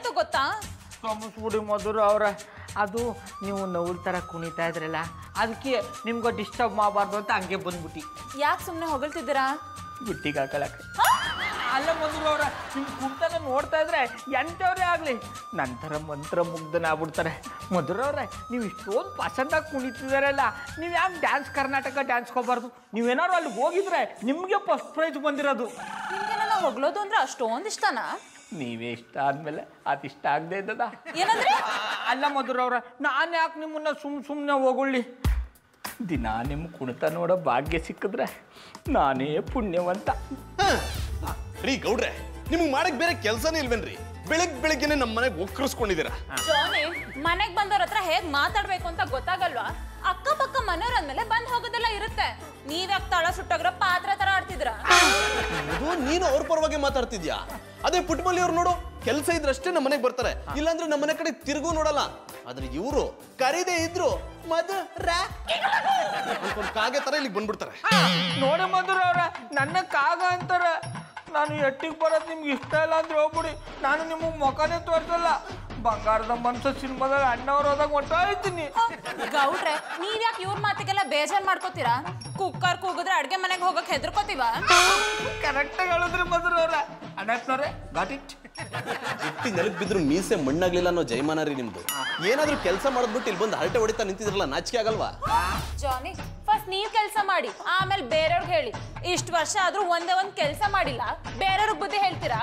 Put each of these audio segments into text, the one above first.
ಆಯ್ತು ಗೊತ್ತಾ? ಕ್ಷಮಿಸ್ಬಿಡಿ ಮಧುರ ಅವ್ರ ಅದು ನೀವು ನವ್ರ ಥರ ಕುಣಿತಾ ಇದ್ರಲ್ಲ ಅದಕ್ಕೆ ನಿಮ್ಗೆ ಡಿಸ್ಟರ್ಬ್ ಮಾಡಬಾರ್ದು ಅಂತ ಹಂಗೆ ಬಂದ್ಬಿಟ್ಟಿ. ಯಾಕೆ ಸುಮ್ಮನೆ ಹೊಗಳ್ತಿದ್ದೀರಾ? ಬುಟ್ಟಿಗೆ ಹಾಕಲಕ್ಕೆ. ಅಲ್ಲ ಮಧುರ ಅವ್ರ ನಿಮ್ಮ ಕುಂತನ ನೋಡ್ತಾ ಇದ್ರೆ ಎಂಥವ್ರೇ ಆಗಲಿ. ನಂತರ ಮಂತ್ರ ಮುಗ್ಧನ ಆಗ್ಬಿಡ್ತಾರೆ. ಮಧುರ ಅವ್ರೆ ನೀವು ಇಷ್ಟೊಂದು ಪಸಂದಾಗಿ ಕುಣಿತಿದಾರಲ್ಲ ನೀವು ಯಾಕೆ ಡ್ಯಾನ್ಸ್ ಕರ್ನಾಟಕ ಡ್ಯಾನ್ಸ್ ಹೋಗ್ಬಾರ್ದು? ನೀವೇನಾದ್ರು ಅಲ್ಲಿ ಹೋಗಿದ್ರೆ ನಿಮಗೆ ಫಸ್ಟ್ ಪ್ರೈಸ್ ಬಂದಿರೋದು. ಹೊಗಳೋದು ಅಂದ್ರೆ ಅಷ್ಟೊಂದು ಇಷ್ಟನಾ? ನೀವೇ ಇಷ್ಟ ಆದ್ಮೇಲೆ ಅದಿಷ್ಟ ಇಷ್ಟ ಆಗದೆ ಇದ್ದದ? ಏನಂದ್ರೆ? ಅಲ್ಲ ಮಧುರ ಅವ್ರ ನಾನು ಯಾಕೆ ನಿಮ್ಮನ್ನ ಸುಮ್ ಸುಮ್ಮನೆ ಹೋಗೊಳ್ಳಿ? ದಿನ ನಿಮ್ಮ ಕುಣಿತ ನೋಡೋ ಭಾಗ್ಯ ಸಿಕ್ಕಿದ್ರೆ ನಾನೇ ಪುಣ್ಯವಂತ. ರೀ ಗೌಡ್ರೆ ನಿಮ್ಗೆ ಮಾಡಕ್ ಬೇರೆ ಕೆಲಸನೇ ಇಲ್ವೇನ್ರಿ? ಬೆಳಗ್ ಬೆಳಗ್ಗೆನೆ ನಮ್ಮ ಮನೆಗೆ ಒಕ್ಕರ್ಸ್ಕೊಂಡಿದ್ದೀರಾ ಜಾನಿ ಮನೆಗ್ ಬಂದವ್ರ ಹತ್ರ ಹೇಗ್ ಮಾತಾಡ್ಬೇಕು ಅಂತ ಗೊತ್ತಾಗಲ್ವಾ? ಅಕ್ಕಪಕ್ಕ ಮನೆಯವ್ರ ಅಂದ್ಮೇಲೆ ಬಂದ್ ಹೋಗೋದೆಲ್ಲ ಇರುತ್ತೆ. ನೀವ್ಯಾಕ್ ತಳ ಸುಟ್ಟೋಗ್ರ ಪಾತ್ರ ತರ ಆಡ್ತಿದ್ರ ನೀನು ಅವ್ರ ಪರವಾಗಿ ಮಾತಾಡ್ತಿದ್ಯಾ? ಅದೇ ಪುಟ್ಮಲ್ಲಿ ಅವ್ರು ನೋಡು ಕೆಲಸ ಇದ್ರಷ್ಟೇ ನಮ್ಮ ಮನೆಗೆ ಬರ್ತಾರೆ. ಇಲ್ಲಾಂದ್ರೆ ನಮ್ಮ ಮನೆ ಕಡೆ ತಿರುಗೂ ನೋಡಲ್ಲ. ಆದ್ರೆ ಇವರು ಕರೀದೇ ಇದ್ರು ಮಧು ಕಾಗೆ ತರ ಇಲ್ಲಿ ಬಂದ್ಬಿಡ್ತಾರೆ. ನೋಡಿ ಮಧುರ ಅವ್ರ ನನ್ನ ಕಾಗ ಅಂತಾರ. ನಾನು ಎಟ್ಟಿಗೆ ಬರೋದು ನಿಮ್ಗೆ ಇಷ್ಟ ಇಲ್ಲ ಅಂದ್ರೆ ಹೋಗ್ಬಿಡಿ. ನಾನು ನಿಮಗೆ ಮುಖನೇ ತೋರಿಸಲ್ಲ. ಬಂಗಾರದ ಮನ್ಸ ಸಿನಿಮಾದಾಗ ಅಣ್ಣವ್ರು ಹೋದಾಗ ಹೊಂಟೋಯ್ತೀನಿ ಗೌಡ್ರೆ ನೀವ್ಯಾಕ್ ಇವ್ರ ಮಾತಿಗೆಲ್ಲ ಬೇಜಾರ್ ಮಾಡ್ಕೋತೀರಾ? ಕುಕ್ಕರ್ ಕೂಗಿದ್ರೆ ಅಡ್ಗೆ ಮನೆಗೆ ಹೋಗಕ್ ಹೆದರ್ಕೋತೀವ? ಕರೆಕ್ಟಾಗಿ ಹೇಳಿದ್ರೆ ಮಧುರ ಅವ್ರ. ಗಾಟ್ ಇಟ್ ಎಟ್ಟಿ ನೆಲಕ್ ಬಿದ್ರು ಮೀಸೆ ಮಣ್ಣಾಗ್ಲಿಲ್ಲ ಅನ್ನೋ ಜೈಮಾನರಿ ರೀ ನಿಮ್ದು. ಏನಾದ್ರೂ ಕೆಲಸ ಮಾಡಿದ್ಬಿಟ್ಟು ಇಲ್ಲಿ ಬಂದು ಹರಟೆ ಹೊಡಿತಾ ನಿಂತಿದ್ರಲ್ಲ ನಾಚಿಕೆ ಆಗಲ್ವಾ? ಜಾನಿ ಫಸ್ಟ್ ನೀವ್ ಕೆಲಸ ಮಾಡಿ ಆಮೇಲೆ ಬೇರೆಯವ್ರಿಗೆ ಹೇಳಿ. ಇಷ್ಟು ವರ್ಷ ಆದ್ರೂ ಒಂದೇ ಒಂದ್ ಕೆಲಸ ಮಾಡಿಲ್ಲ ಬೇರೆಯವ್ರಿಗೆ ಬುದ್ಧಿ ಹೇಳ್ತೀರಾ?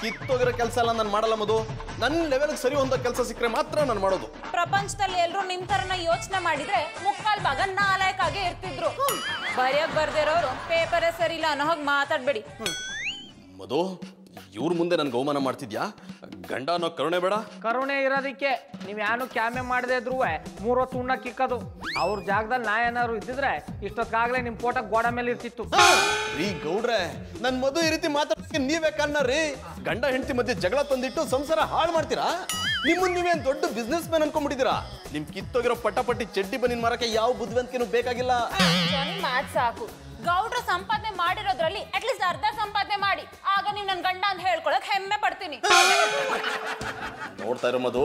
ಕಿತ್ತೋಗಿರೋ ಕೆಲಸ ಎಲ್ಲ ನಾನು ಮಾಡಲ್ಲ ಮದು ನನ್ನ ಲೆವೆಲ್ಗೆ ಸರಿ ಹೊಂದೋ ಕೆಲಸ ಸಿಕ್ಕರೆ ಮಾತ್ರ ನಾನು ಮಾಡೋದು. ಪ್ರಪಂಚದಲ್ಲಿ ಎಲ್ಲರೂ ನಿಮ್ ತರನ ಯೋಚನೆ ಮಾಡಿದ್ರೆ ಮುಕ್ಕಾಲ್ ಭಾಗ ನಾಲಾಯಕಾಗೆ ಇರ್ತಿದ್ರು. ಬರೆಯಕ್ ಬರ್ದಿರೋರು ಪೇಪರೇ ಸರಿ ಇಲ್ಲ ಅನ್ನೋ ಹಾಗೆ ಮಾತಾಡ್ಬೇಡಿ. ಮದು ಇವ್ರ ಮುಂದೆ ನನ್ಗೆ ಅವಮಾನ ಮಾಡ್ತಿದ್ಯಾ? ಗಂಡ ಅನ್ನೋ ಕರುಣೆ ಬೇಡ. ಕರುಣೆ ಇರೋದಕ್ಕೆ ನೀವು ಯಾನು ಕ್ಯಾಮೆ ಮಾಡದೆ ಇದ್ರು ಮೂರ್ ಹೊತ್ತು ಉಣ್ಣ ಕಿಕ್ಕದು ಅವ್ರ ಜಾಗದಲ್ಲಿ ನಾ ಏನಾದ್ರು ಇದ್ದಿದ್ರೆ ಇಷ್ಟೊತ್ತಾಗ್ಲೇ ನಿಮ್ ಫೋಟೋ ಗೋಡ ಮೇಲೆ ಇರ್ತಿತ್ತು. ರೀ ಗೌಡ್ರೆ ನನ್ ಮದು ಈ ರೀತಿ ಮಾತಾಡಕ್ಕೆ ನೀವೇ ಕಾರಣ ರೀ? ಗಂಡ ಹೆಂಡತಿ ಮಧ್ಯೆ ಜಗಳ ತಂದಿಟ್ಟು ಸಂಸಾರ ಹಾಳು ಮಾಡ್ತೀರಾ? ನಿಮ್ಮನ್ನ ನೀವೇನ್ ದೊಡ್ಡ ಬಿಸ್ನೆಸ್ ಮ್ಯಾನ್ ಅನ್ಕೊಂಡ್ಬಿಟ್ಟಿದ್ದೀರಾ? ನಿಮ್ ಕಿತ್ತೋಗಿರೋ ಪಟಾಪಟಿ ಚಡ್ಡಿ ಬನ್ನಿನ ಮರಕ್ಕೆ ಯಾವ ಬುದ್ಧಿವಂತಿಕೆನೂ ಬೇಕಾಗಿಲ್ಲ. ಮಾತ್ ಸಾಕು. ಗೌಡ್ರ ಸಂಪಾದನೆ ಮಾಡಿರೋದ್ರಲ್ಲಿ ಅಟ್ಲೀಸ್ಟ್ ಅರ್ಧ ಸಂಪಾದನೆ ಮಾಡಿ. ಆಗ ನೀವ್ ನನ್ ಗಂಡ ಅಂತ ಹೇಳ್ಕೊಳಕ್ ಹೆಮ್ಮೆ ಪಡ್ತೀನಿ. ನೋಡ್ತಾ ಇರೋ ಮದು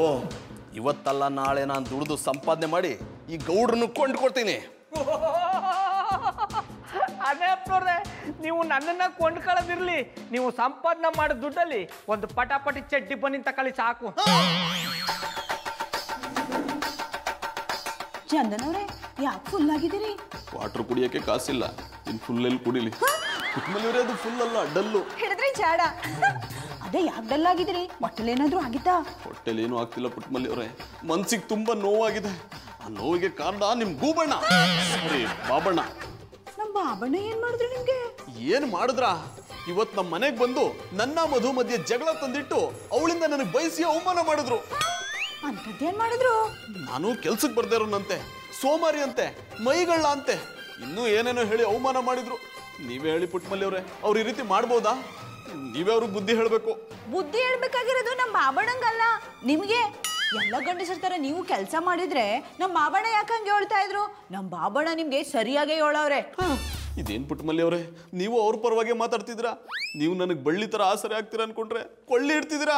ಇವತ್ತಲ್ಲ ನಾಳೆ ನಾನು ದುಡಿದು ಸಂಪಾದನೆ ಮಾಡಿ ಈ ಗೌಡ್ರನ್ನು ಕೊಂಡ್ಕೊಡ್ತೀನಿ. ಅದೇ ನೀವು ನನ್ನನ್ನ ಕೊಂಡ್ಕೊಳ್ಳೋದಿರ್ಲಿ. ನೀವು ಸಂಪಾದನೆ ಮಾಡೋ ದುಡ್ಡಲ್ಲಿ ಒಂದು ಪಟಾಪಟಿ ಚಡ್ಡಿ ಬನ್ನಿ ತಕೊಳ್ಳಿ ಸಾಕು ಚಂದನವ್ರೆ ಯಾಕೆ ಫುಲ್ ಆಗಿದ್ದೀರಿ? ವಾಟರ್ ಕುಡಿಯೋಕೆ ಕಾಸಿಲ್ಲ. ಇನ್ ಫುಲ್ ಎಲ್ಲಿ ಕುಡಿಲಿ. ಕುಟ್ಮಲ್ಲಿವ್ರೆ ಅದು ಫುಲ್ ಅಲ್ಲ ಡಲ್ಲು. ಹಿಡಿದ್ರಿ ಜಾಡ. ಅದೇ ಯಾಕೆ ಡಲ್ ಆಗಿದ್ರಿ? ಹೊಟ್ಟೆಲ್ ಏನಾದ್ರೂ ಆಗಿತ್ತಾ? ಹೊಟ್ಟೆಲ್ ಏನೂ ಆಗ್ತಿಲ್ಲ ಪುಟ್ಮಲ್ಲಿ ಅವರೇ ಮನ್ಸಿಗೆ ತುಂಬಾ ನೋವಾಗಿದೆ. ಆ ನೋವಿಗೆ ಕಾರಣ ನಿಮ್ ಗೂಬಣ್ಣ. ಸಾರಿ ಬಾಬಣ್ಣ. ನಮ್ಮ ಬಾಬಣ್ಣ ಏನ್ ಮಾಡಿದ್ರು ನಿಮ್ಗೆ? ಏನ್ ಮಾಡಿದ್ರ? ಇವತ್ ನಮ್ಮ ಮನೆಗೆ ಬಂದು ನನ್ನ ಮಧು ಮಧ್ಯೆ ಜಗಳ ತಂದಿಟ್ಟು ಅವಳಿಂದ ನನಗೆ ಬಯಸಿ ಅವಮಾನ ಮಾಡಿದ್ರು. ಅಂತದ್ದೇನ್ ಮಾಡಿದ್ರು? ನಾನು ಕೆಲ್ಸಕ್ಕೆ ಬರ್ದೇ ಇರೋನಂತೆ ಸೋಮಾರಿ ಅಂತೆ ಮೈಗಳ್ಳ ಅಂತೆ. ಇನ್ನೂ ಏನೇನೋ ಹೇಳಿ ಅವಮಾನ ಮಾಡಿದ್ರು. ನೀವೇ ಹೇಳಿ ಪುಟ್ಮಲ್ಲಿ ಅವ್ರೆ ಅವ್ರು ಈ ರೀತಿ ಮಾಡ್ಬೋದಾ? ನೀವೇ ಅವ್ರಿಗೆ ಬುದ್ಧಿ ಹೇಳಬೇಕು. ಬುದ್ಧಿ ಹೇಳ್ಬೇಕಾಗಿರೋದು ನಮ್ಮ ಬಾಬಣ್ಣಂಗಲ್ಲ ನಿಮ್ಗೆ ಎಲ್ಲ ತರ ನೀವು ಕೆಲಸ ಮಾಡಿದ್ರೆ ನಮ್ಮ ಬಾಬಣ್ಣ ಯಾಕಂಗೆ ಹೇಳ್ತಾ ಇದ್ರು? ನಮ್ಮ ಬಾಬಣ್ಣ ನಿಮ್ಗೆ ಸರಿಯಾಗೇ ಹೇಳವ್ರೆ. ಇದೇನ್ ಪುಟ್ಮಲ್ಲಿ ಅವ್ರೆ ನೀವು ಅವ್ರ ಪರವಾಗಿ ಮಾತಾಡ್ತಿದ್ದೀರಾ? ನೀವು ನನಗೆ ಬಳ್ಳಿ ತರ ಆಸರೆ ಆಗ್ತೀರಾ ಅನ್ಕೊಂಡ್ರೆ ಕೊಳ್ಳಿ ಇಡ್ತಿದ್ದೀರಾ?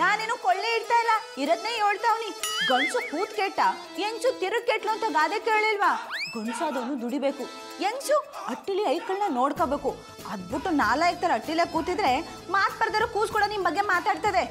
ನಾನೇನು ಕೊಳ್ಳೆ ಇಡ್ತಾ ಇಲ್ಲ ಇರದ್ನೇ ಹೇಳ್ತಾವ್ನಿ ಗಂಡ್ಸು ಕೂತ್ ಕೆಟ್ಟ ಎಂಚು ತಿರುಗ್ ಕೆಟ್ಲು ಅಂತ ಗಾದೆ ಕೇಳಿಲ್ವಾ? ಗಂಡ್ಸಾದವನು ದುಡಿಬೇಕು. ಹೆಂಗ್ಸು ಅಟ್ಟಿಲಿ ಐಕಳನ್ನ ನೋಡ್ಕೋಬೇಕು. ಅದ್ಬಿಟ್ಟು ನಾಲ್ಕು ಥರ ಅಟ್ಟಿಲೆ ಕೂತಿದ್ರೆ ಮಾತ್ ಬರ್ದಾರು ಕೂಸ್ಕೊಡ ನಿಮ್ಮ ಬಗ್ಗೆ ಮಾತಾಡ್ತದೆ.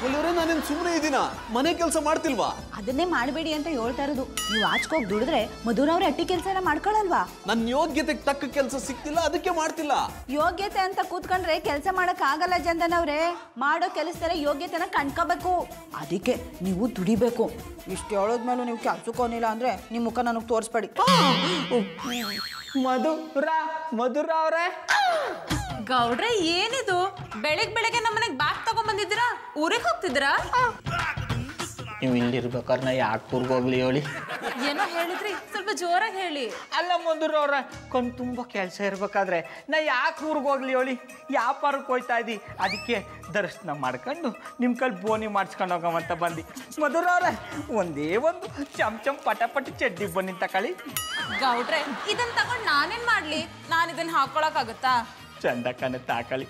ಹ್ಮ್. ನಾನೇನು ಸುಮ್ಮನೆ ಇದೀನ? ಮನೆ ಕೆಲಸ ಮಾಡ್ತಿಲ್ವಾ? ಅದನ್ನೇ ಮಾಡಬೇಡಿ ಅಂತ ಹೇಳ್ತಾ ಇರೋದು. ನೀವು ಆಚ್ಕೋಗಿ ದುಡಿದ್ರೆ ಮಧುರವ್ರೆ ಅಟ್ಟಿ ಕೆಲಸ ಎಲ್ಲ ಮಾಡ್ಕೊಳಲ್ವಾ? ನನ್ನ ಯೋಗ್ಯತೆಗೆ ತಕ್ಕ ಕೆಲಸ ಸಿಕ್ತಿಲ್ಲ ಅದಕ್ಕೆ ಮಾಡ್ತಿಲ್ಲ. ಯೋಗ್ಯತೆ ಅಂತ ಕೂತ್ಕೊಂಡ್ರೆ ಕೆಲಸ ಮಾಡಕ್ ಆಗಲ್ಲ ಚಂದನವ್ರೆ. ಮಾಡೋ ಕೆಲಸದಲ್ಲ ಯೋಗ್ಯತೆನ ಕಣ್ಕೋಬೇಕು ಅದಕ್ಕೆ ನೀವು ದುಡಿಬೇಕು. ಇಷ್ಟು ಹೇಳೋದ್ಮೇಲೆ ನೀವು ಕೆಲ್ಸಕ್ಕೋನಿಲ್ಲ ಅಂದ್ರೆ ನಿಮ್ಮ ಮುಖ ನನಗೆ ತೋರಿಸ್ಬೇಡಿ. ಮಧುರ ಮಧುರ ಅವರೇ. ಗೌಡ್ರೆ ಏನಿದು? ಬೆಳಿಗ್ ಬೆಳಗ್ಗೆ ನಮ್ಮನೆಗ್ ಬ್ಯಾಗ್ ತಗೊಂಡ್ ಬಂದಿದ್ದೀರಾ ಊರಿಗೆ ಹೋಗ್ತಿದ್ದೀರಾ? ನೀವು ಇಲ್ಲಿರ್ಬೇಕಾದ್ರೆ ನಾ ಯಾಕೆ ಹೋಗ್ಲಿ ಹೇಳಿ? ಏನೋ ಹೇಳಿದ್ರಿ ಸ್ವಲ್ಪ ಜೋರಾಗಿ ಹೇಳಿ. ಅಲ್ಲ ಮಧುರ ಅವ್ರ ಕಣ್ ತುಂಬ ಕೆಲಸ ಇರ್ಬೇಕಾದ್ರೆ ನಾ ಯಾಕೆ ಊರಿಗೆ ಹೋಗ್ಲಿ ಹೇಳಿ? ವ್ಯಾಪಾರಕ್ಕೆ ಹೋಯ್ತಾ ಇದ್ದಿ? ಅದಕ್ಕೆ ದರ್ಶನ ಮಾಡ್ಕೊಂಡು ನಿಮ್ಮ ಕೈಲಿ ಬೋನಿ ಮಾಡಿಸ್ಕೊಂಡು ಹೋಗವಂತ ಬಂದು. ಮಧುರವ್ರ ಒಂದೇ ಒಂದು ಚಮ್ ಚಮ್ ಪಟ ಪಟ ಚಡ್ಡಿ ಬನ್ನಿ ತಕೊಳ್ಳಿ. ಗೌಡ್ರೆ ಇದನ್ನ ತಗೊಂಡು ನಾನೇನ್ ಮಾಡ್ಲಿ? ನಾನು ಇದನ್ನ ಹಾಕೊಳಕ್ ಆಗುತ್ತಾ? ಚಂದ ಕಾಣುತ್ತೆ ಆಕಳಿ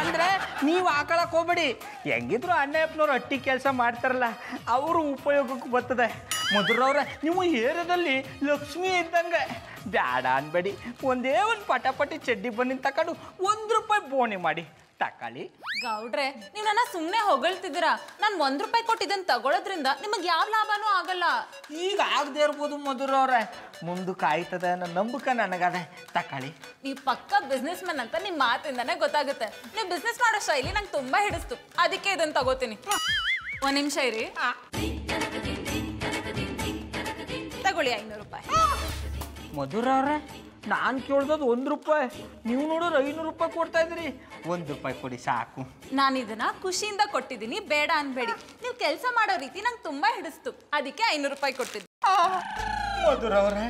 ಅಂದ್ರೆ ನೀವು ಆಕಳಕ್ಕೆ ಹೋಗ್ಬೇಡಿ. ಹೆಂಗಿದ್ರು ಅಣ್ಣಪ್ಪನವ್ರು ಅಟ್ಟಿ ಕೆಲಸ ಮಾಡ್ತಾರಲ್ಲ, ಅವರು ಉಪಯೋಗಕ್ಕೆ ಬರ್ತದೆ. ಮೊದಲವ್ರೆ ನೀವು ಏರಿಯಾದಲ್ಲಿ ಲಕ್ಷ್ಮಿ ಇದ್ದಂಗೆ ಬ್ಯಾಡ ಅನ್ಬೇಡಿ. ಒಂದೇ ಒಂದು ಪಟಾಪಟಿ ಚಡ್ಡಿ ಬನ್ನಿ ತಕೊಂಡು ಒಂದು ರೂಪಾಯಿ ಬೋಣಿ ಮಾಡಿ. ತಕೊಳ್ಳಿ ಗೌಡ್ರೆ ನೀವು ನನ್ನ ಸುಮ್ಮನೆ ಹೊಗಳ್ತಿದ್ದೀರಾ? ನಾನು ಒಂದ್ ರೂಪಾಯಿ ಕೊಟ್ಟು ಇದನ್ನ ತಗೊಳೋದ್ರಿಂದ ನಿಮಗ್ ಯಾವ ಲಾಭನೂ ಆಗಲ್ಲ. ಈಗ ಆಗದೆ ಇರ್ಬೋದು ಮಧುರವ್ರೆ ಮುಂದಕ್ಕೆ ಆಯ್ತದೆ ಅನ್ನೋ ನಂಬಿಕೆ ನನಗದೆ. ತಕೊಳ್ಳಿ ನೀವು ಪಕ್ಕ ಬಿಸ್ನೆಸ್ ಮ್ಯಾನ್ ಅಂತ ನಿಮ್ಮ ಮಾತಿಂದಾನೇ ಗೊತ್ತಾಗುತ್ತೆ. ನೀವು ಬಿಸ್ನೆಸ್ ಮಾಡೋ ಶೈಲಿ ನಂಗೆ ತುಂಬಾ ಹಿಡಿಸ್ತು. ಅದಕ್ಕೆ ಇದನ್ನ ತಗೋತೀನಿ. ಒಂದ್ ನಿಮಿಷ ಇರಿ. ತಗೊಳ್ಳಿ ಐನೂರು ರೂಪಾಯಿ. ಮಧುರವ್ರೆ ನಾನು ಕೇಳ್ದದು ಒಂದು ರೂಪಾಯಿ. ನೀವು ನೋಡೋರು ಐನೂರು ರೂಪಾಯಿ ಕೊಡ್ತಾ ಇದ್ರಿ ಒಂದು ರೂಪಾಯಿ ಕೊಡಿ ಸಾಕು. ನಾನು ಇದನ್ನ ಖುಷಿಯಿಂದ ಕೊಟ್ಟಿದ್ದೀನಿ ಬೇಡ ಅನ್ಬೇಡಿ. ನೀವು ಕೆಲಸ ಮಾಡೋ ರೀತಿ ನಂಗೆ ತುಂಬಾ ಹಿಡಿಸ್ತು. ಅದಕ್ಕೆ ಐನೂರು ರೂಪಾಯಿ ಕೊಟ್ಟಿದ್ದೆ. ಮಧುರವ್ರೆ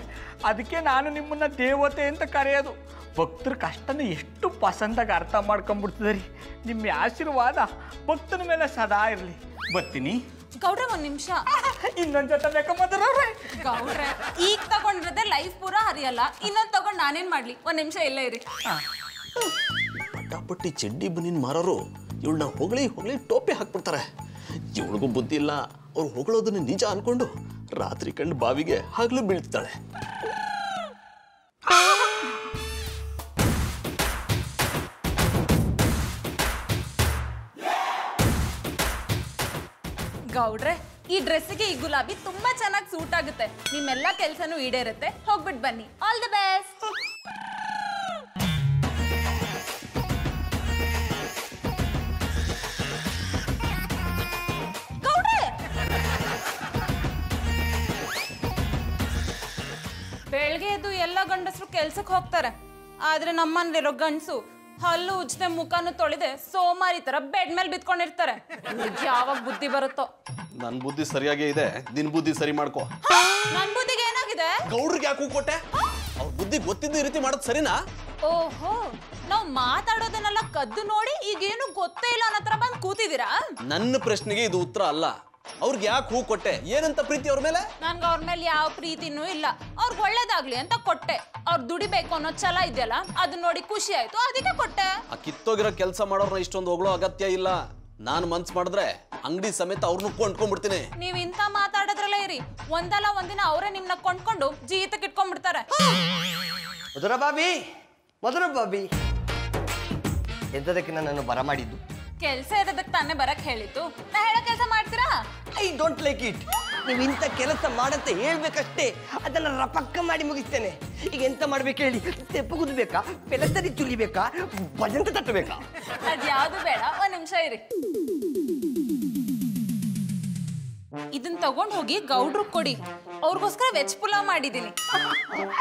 ಅದಕ್ಕೆ ನಾನು ನಿಮ್ಮನ್ನ ದೇವತೆ ಅಂತ ಕರೆಯೋದು. ಭಕ್ತರ ಕಷ್ಟನ ಎಷ್ಟು ಪಸಂದಾಗಿ ಅರ್ಥ ಮಾಡ್ಕೊಂಡ್ಬಿಡ್ತದೆ ರೀ ನಿಮ್ಮ ಆಶೀರ್ವಾದ ಭಕ್ತನ ಮೇಲೆ ಸದಾ ಇರಲಿ. ಬರ್ತೀನಿ. ಗೌಡ್ರೆ ಒಂದ್ ನಿಮಿಷ. ಇನ್ನೊಂದ್ ಜೊತೆ ಬೇಕ ಗೌಡ್ರೆ ಈಗ ತಗೊಂಡ್ರೆ ಲೈಫ್ ಪೂರ ಹರಿಯಲ್ಲ. ಇನ್ನೊಂದ್ ತಗೊಂಡ್ ನಾನೇನ್ ಮಾಡ್ಲಿ? ಒಂದ್ ನಿಮಿಷ ಇಲ್ಲೇ ಇರಿ. ಪಟ್ಟಿ ಚಡ್ಡಿ ಬನ್ನಿನ್ ಮಾರೋರು. ಇವಳನ್ನ ಹೊಗಳಿ ಹೊಗಳಿ ಟೋಪಿ ಹಾಕ್ಬಿಡ್ತಾರೆ. ಇವಳಿಗೂ ಬುದ್ಧಿ ಇಲ್ಲ. ಅವ್ರು ಹೊಗಳೋದನ್ನ ನಿಜ ಅನ್ಕೊಂಡು ರಾತ್ರಿ ಕಂಡು ಬಾವಿಗೆ ಹಗಲು ಬೀಳ್ತಾಳೆ ಗೌಡ್ರೆ ಈ ಡ್ರೆಸ್ಸಿಗೆ ಈ ಗುಲಾಬಿ ತುಂಬಾ ಚೆನ್ನಾಗಿ ಸೂಟ್ ಆಗುತ್ತೆ. ನಿಮ್ಮೆಲ್ಲ ಕೆಲ್ಸನೂ ಈಡೇರುತ್ತೆ. ಹೋಗ್ಬಿಟ್ ಬನ್ನಿ. ಆಲ್ ದಿ ಬೆಸ್ಟ್ ಬೆಳಗ್ಗೆ ಎದ್ದು ಎಲ್ಲ ಗಂಡಸರು ಕೆಲ್ಸಕ್ಕೆ ಹೋಗ್ತಾರೆ. ಆದ್ರೆ ನಮ್ಮನೇಲಿರೋ ಗಂಡಸು ಹಲ್ಲು ಉಜ್ಜದೆ ಮುಖಾನು ತೊಳೆದೆ ಸೋಮಾರಿ ತರ ಬೆಡ್ ಮೇಲೆ ಬಿತ್ಕೊಂಡಿರ್ತಾರೆ. ಯಾವಾಗ ಬುದ್ಧಿ ಬರುತ್ತೋ. ನನ್ನ ಬುದ್ಧಿ ಸರಿಯಾಗೇ ಇದೆ ನಿನ್ ಬುದ್ಧಿ ಸರಿ ಮಾಡ್ಕೋ. ನನ್ ಬುದ್ಧಿಗೆ ಏನಾಗಿದೆ? ಗೌಡ್ರಿಗೆ ಯಾಕೂ ಕೊಟ್ಟೆ ಅವ್ರ ಬುದ್ಧಿ ಗೊತ್ತಿದ್ದು ಈ ರೀತಿ ಮಾಡೋದು ಸರಿನಾ? ಓಹೋ ನಾವ್ ಮಾತಾಡೋದನ್ನೆಲ್ಲ ಕದ್ದು ನೋಡಿ ಈಗೇನು ಗೊತ್ತೇ ಇಲ್ಲ ಅನ್ನತ್ರ ಬಂದು ಕೂತಿದ್ದೀರಾ? ನನ್ನ ಪ್ರಶ್ನೆಗೆ ಇದು ಉತ್ತರ ಅಲ್ಲ. ಅವ್ರಿಗೆ ಯಾಕೆ ಹೂ ಕೊಟ್ಟೆ ಏನಂತ ಪ್ರೀತಿ ಅವ್ರ ಮೇಲೆ? ನನ್ಗೆ ಅವ್ರ ಮೇಲೆ ಯಾವ ಪ್ರೀತಿನೂ ಇಲ್ಲ. ಅವ್ರಿಗೆ ಒಳ್ಳೇದಾಗ್ಲಿ ಅಂತ ಕೊಟ್ಟೆ. ಅವ್ರು ದುಡಿಬೇಕು ಅನ್ನೋ ಛಲ ಇದೆಯಲ್ಲ ಅದನ್ನ ನೋಡಿ ಖುಷಿ ಆಯ್ತು ಅದಕ್ಕೆ ಕೊಟ್ಟೆ. ಆ ಕಿತ್ತೋಗಿರೋ ಕೆಲಸ ಮಾಡೋರ್ನ ಇಷ್ಟೊಂದು ಹೊಗಳೋ ಅಗತ್ಯ ಇಲ್ಲ. ನಾನು ಮನ್ಸ್ ಮಾಡಿದ್ರೆ ಅಂಗಡಿ ಸಮೇತ ಅವ್ರನ್ನ ಕೊಂಡ್ಕೊಂಡ್ಬಿಡ್ತೀನಿ. ನೀವ್ ಇಂತ ಮಾತಾಡೋದ್ರಲ್ಲ ಇರಿ. ಒಂದಲ್ಲ ಒಂದಿನ ಅವರೇ ನಿಮ್ನ ಕೊಂಡ್ಕೊಂಡು ಜೀತಕ್ಕೆ ಇಟ್ಕೊಂಡ್ಬಿಡ್ತಾರೆ. ಮಧುರ ಬಾಬಿ ಮಧುರ ಬಾಬಿ. ಎಂತದಕ್ಕೆ ನನ್ನನ್ನು ಬರಮಾಡಿದ್ದು? ಕೆಲ್ಸ ಇರೋದಕ್ಕೆ ತಾನೇ ಬರಕ್ ಹೇಳಿತ್ತು ನಾ ಹೇಳೋ ಕೆಲಸ ಮಾಡ್ತೀರಾ? I don't like it. ನೀವು ಇಂಥ ಕೆಲಸ ಮಾಡಂತ ಹೇಳ್ಬೇಕಷ್ಟೇ. ಅದನ್ನ ರಪಕ್ಕ ಮಾಡಿ ಮುಗಿಸ್ತೇನೆ. ಈಗ ಎಂತ ಮಾಡ್ಬೇಕು ಹೇಳಿ? ತೆಪ್ಪು ಕುದಬೇಕಾ ಪೆಲಸರಿ ಚುಲಿಬೇಕಾ ಭಜಂತ ತಟ್ಟಬೇಕಾ? ಅದ್ಯಾವುದು ಬೇಡ. ಒಂದ್ ನಿಮಿಷ ಇರಿ. ಇದನ್ನ ತಗೊಂಡು ಹೋಗಿ ಗೌಡ್ರು ಕೊಡಿ. ಅವ್ರಿಗೋಸ್ಕರ ವೆಜ್ ಪುಲಾವ್ ಮಾಡಿದೀನಿ.